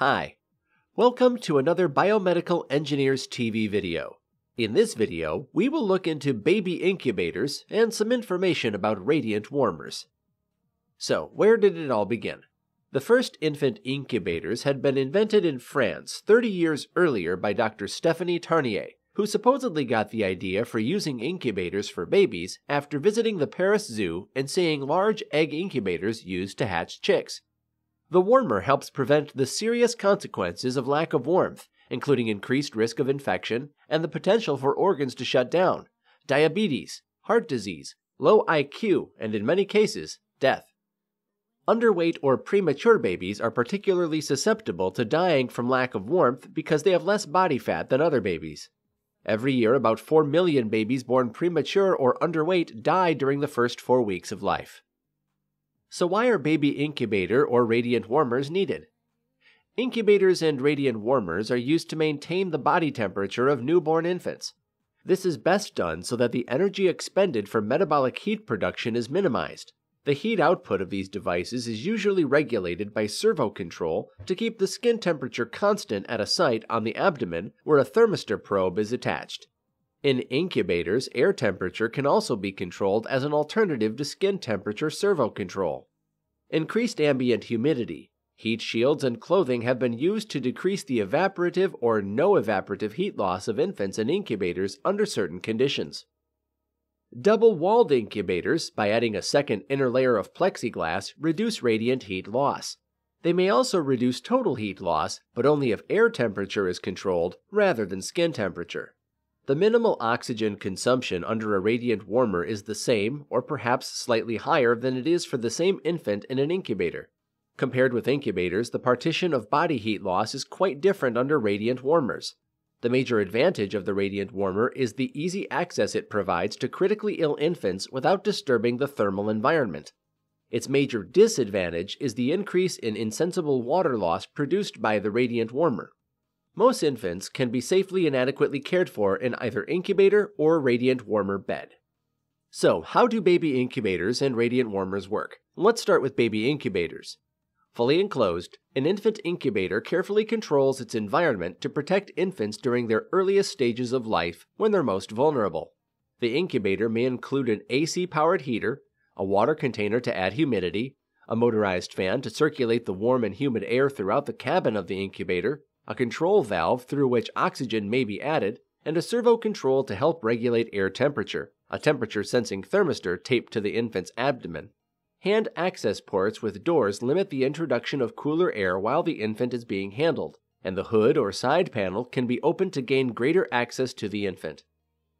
Hi, welcome to another Biomedical Engineers TV video. In this video, we will look into baby incubators and some information about radiant warmers. So, where did it all begin? The first infant incubators had been invented in France 30 years earlier by Dr. Stéphane Tarnier, who supposedly got the idea for using incubators for babies after visiting the Paris Zoo and seeing large egg incubators used to hatch chicks. The warmer helps prevent the serious consequences of lack of warmth, including increased risk of infection and the potential for organs to shut down, diabetes, heart disease, low IQ, and in many cases, death. Underweight or premature babies are particularly susceptible to dying from lack of warmth because they have less body fat than other babies. Every year, about 4 million babies born premature or underweight die during the first four weeks of life. So, why are baby incubator or radiant warmers needed? Incubators and radiant warmers are used to maintain the body temperature of newborn infants. This is best done so that the energy expended for metabolic heat production is minimized. The heat output of these devices is usually regulated by servo control to keep the skin temperature constant at a site on the abdomen where a thermistor probe is attached. In incubators, air temperature can also be controlled as an alternative to skin temperature servo control. Increased ambient humidity, heat shields, and clothing have been used to decrease the evaporative or no evaporative heat loss of infants in incubators under certain conditions. Double walled incubators, by adding a second inner layer of plexiglass, reduce radiant heat loss. They may also reduce total heat loss, but only if air temperature is controlled rather than skin temperature. The minimal oxygen consumption under a radiant warmer is the same, or perhaps slightly higher, than it is for the same infant in an incubator. Compared with incubators, the partition of body heat loss is quite different under radiant warmers. The major advantage of the radiant warmer is the easy access it provides to critically ill infants without disturbing the thermal environment. Its major disadvantage is the increase in insensible water loss produced by the radiant warmer. Most infants can be safely and adequately cared for in either incubator or radiant warmer bed. So, how do baby incubators and radiant warmers work? Let's start with baby incubators. Fully enclosed, an infant incubator carefully controls its environment to protect infants during their earliest stages of life when they're most vulnerable. The incubator may include an AC powered heater, a water container to add humidity, a motorized fan to circulate the warm and humid air throughout the cabin of the incubator, a control valve through which oxygen may be added, and a servo control to help regulate air temperature, a temperature sensing thermistor taped to the infant's abdomen. Hand access ports with doors limit the introduction of cooler air while the infant is being handled, and the hood or side panel can be opened to gain greater access to the infant.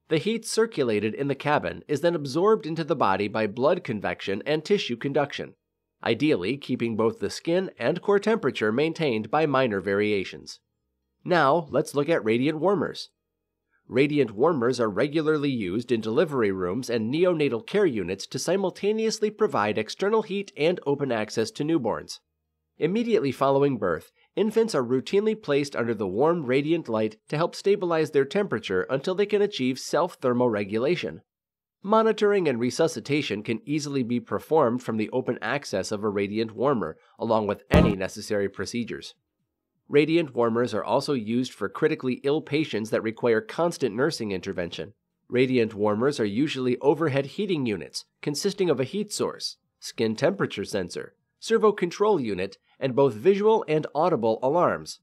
The heat circulated in the cabin is then absorbed into the body by blood convection and tissue conduction ideally keeping both the skin and core temperature maintained by minor variations. Now, let's look at radiant warmers. Radiant warmers are regularly used in delivery rooms and neonatal care units to simultaneously provide external heat and open access to newborns. Immediately following birth, infants are routinely placed under the warm radiant light to help stabilize their temperature until they can achieve self thermoregulation. Monitoring and resuscitation can easily be performed from the open access of a radiant warmer, along with any necessary procedures. Radiant warmers are also used for critically ill patients that require constant nursing intervention. Radiant warmers are usually overhead heating units consisting of a heat source, skin temperature sensor, servo control unit, and both visual and audible alarms.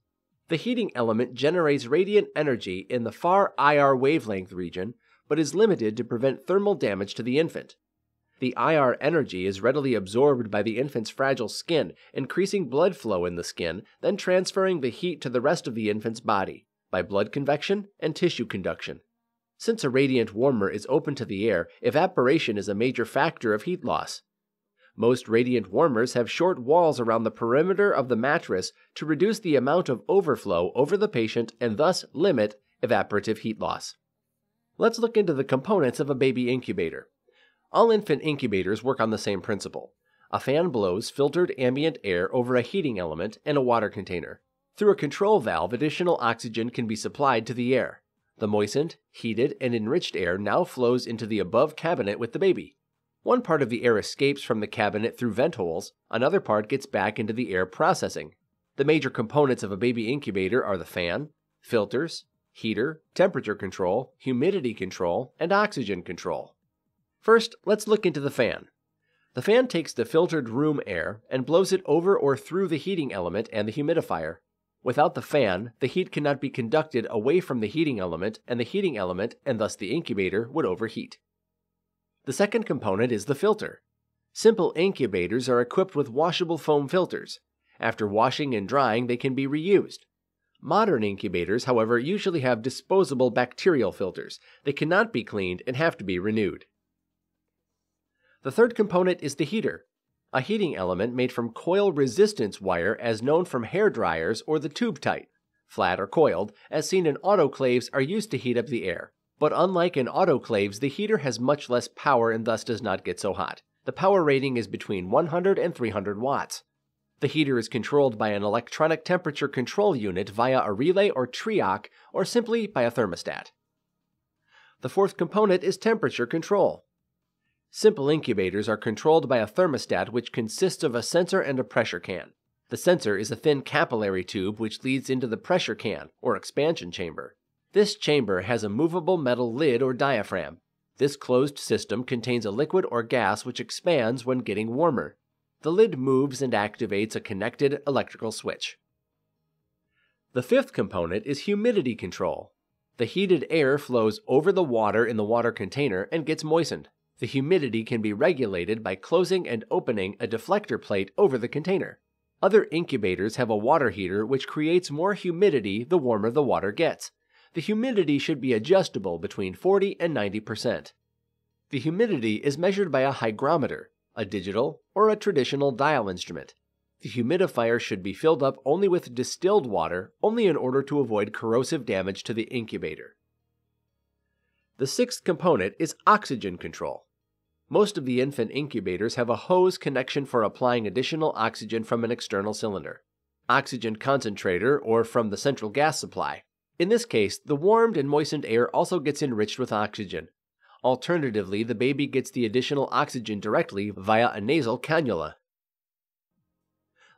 The heating element generates radiant energy in the far IR wavelength region but is limited to prevent thermal damage to the infant. The IR energy is readily absorbed by the infant's fragile skin, increasing blood flow in the skin, then transferring the heat to the rest of the infant's body by blood convection and tissue conduction. Since a radiant warmer is open to the air, evaporation is a major factor of heat loss. Most radiant warmers have short walls around the perimeter of the mattress to reduce the amount of overflow over the patient and thus limit evaporative heat loss. Let's look into the components of a baby incubator. All infant incubators work on the same principle. A fan blows filtered ambient air over a heating element and a water container. Through a control valve, additional oxygen can be supplied to the air. The moistened, heated, and enriched air now flows into the above cabinet with the baby. One part of the air escapes from the cabinet through vent holes, another part gets back into the air processing. The major components of a baby incubator are the fan, filters, heater, temperature control, humidity control, and oxygen control. First, let's look into the fan. The fan takes the filtered room air and blows it over or through the heating element and the humidifier. Without the fan, the heat cannot be conducted away from the heating element, and the heating element, and thus the incubator, would overheat. The second component is the filter. Simple incubators are equipped with washable foam filters. After washing and drying, they can be reused. Modern incubators, however, usually have disposable bacterial filters. They cannot be cleaned and have to be renewed. The third component is the heater a heating element made from coil resistance wire as known from hair dryers or the tube type. Flat or coiled, as seen in autoclaves, are used to heat up the air. But unlike in autoclaves, the heater has much less power and thus does not get so hot. The power rating is between 100 and 300 watts. The heater is controlled by an electronic temperature control unit via a relay or TRIAC, or simply by a thermostat. The fourth component is temperature control. Simple incubators are controlled by a thermostat which consists of a sensor and a pressure can. The sensor is a thin capillary tube which leads into the pressure can, or expansion chamber. This chamber has a movable metal lid or diaphragm. This closed system contains a liquid or gas which expands when getting warmer. The lid moves and activates a connected electrical switch. The fifth component is humidity control. The heated air flows over the water in the water container and gets moistened. The humidity can be regulated by closing and opening a deflector plate over the container. Other incubators have a water heater which creates more humidity the warmer the water gets. The humidity should be adjustable between 40 and 90%. The humidity is measured by a hygrometer, a digital or a traditional dial instrument. The humidifier should be filled up only with distilled water, only in order to avoid corrosive damage to the incubator. The sixth component is oxygen control. Most of the infant incubators have a hose connection for applying additional oxygen from an external cylinder, oxygen concentrator, or from the central gas supply. In this case, the warmed and moistened air also gets enriched with oxygen. Alternatively, the baby gets the additional oxygen directly via a nasal cannula.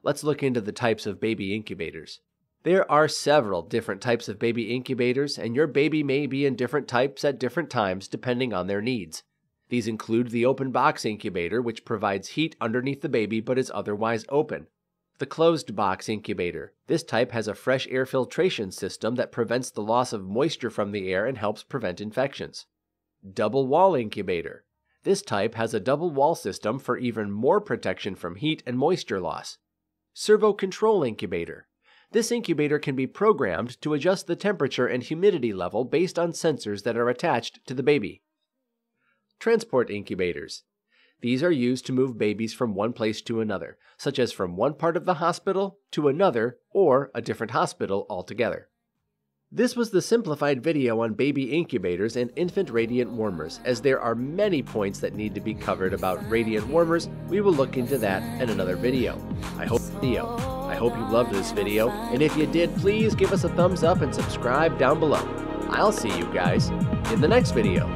Let's look into the types of baby incubators. There are several different types of baby incubators, and your baby may be in different types at different times depending on their needs. These include the open box incubator, which provides heat underneath the baby but is otherwise open. The closed box incubator. This type has a fresh air filtration system that prevents the loss of moisture from the air and helps prevent infections. Double wall incubator. This type has a double wall system for even more protection from heat and moisture loss. Servo control incubator. This incubator can be programmed to adjust the temperature and humidity level based on sensors that are attached to the baby. Transport incubators. These are used to move babies from one place to another, such as from one part of the hospital to another or a different hospital altogether. This was the simplified video on baby incubators and infant radiant warmers. As there are many points that need to be covered about radiant warmers, we will look into that in another video. I hope video. I hope you loved this video, and if you did, please give us a thumbs up and subscribe down below. I'll see you guys in the next video.